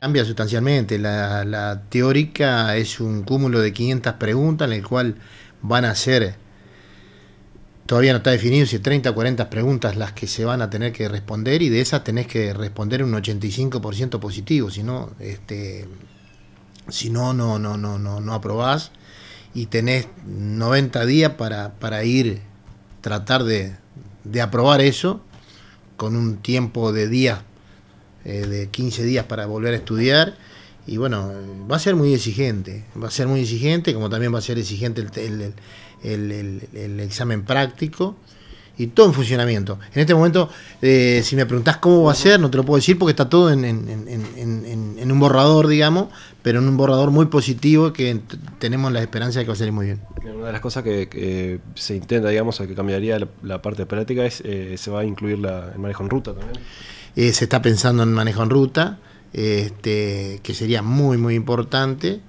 Cambia sustancialmente. La, la teórica es un cúmulo de 500 preguntas en el cual van a ser, todavía no está definido si 30 o 40 preguntas las que se van a tener que responder y de esas tenés que responder un 85% positivo, si no, este, si no, no, no, no, no, no aprobás y tenés 90 días para, para ir, tratar de, de aprobar eso con un tiempo de días, eh, de 15 días para volver a estudiar. Y bueno, va a ser muy exigente, va a ser muy exigente, como también va a ser exigente el, el, examen práctico y todo en funcionamiento. En este momento, eh, si me preguntás cómo va a ser, no te lo puedo decir porque está todo en, en, en, un borrador, digamos, pero en un borrador muy positivo que tenemos la esperanza de que va a salir muy bien. Una de las cosas que, que se intenta, digamos, que cambiaría la, la parte práctica es, eh, se va a incluir la, el manejo en ruta también. Eh, se está pensando en manejo en ruta, este, que sería muy, muy importante.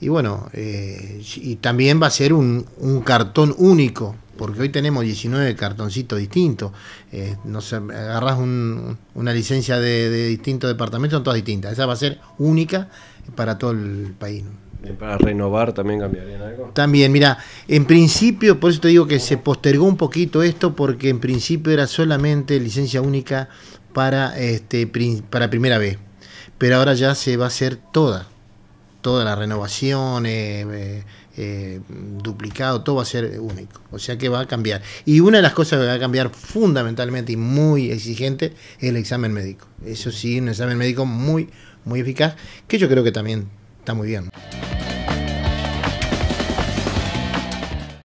Y bueno, eh, y también va a ser un, un cartón único porque hoy tenemos 19 cartoncitos distintos. Eh, no sé, agarras un, una licencia de, de, distintos departamentos, son todas distintas. Esa va a ser única para todo el país. ¿Para renovar también cambiaría algo? También, mira, en principio, por eso te digo que se postergó un poquito esto, porque en principio era solamente licencia única para, este, para primera vez. Pero ahora ya se va a hacer toda, toda la renovación. Eh, eh, duplicado, todo va a ser único. O sea que va a cambiar. Y una de las cosas que va a cambiar fundamentalmente y muy exigente es el examen médico. Eso sí, un examen médico muy, muy eficaz, que yo creo que también está muy bien.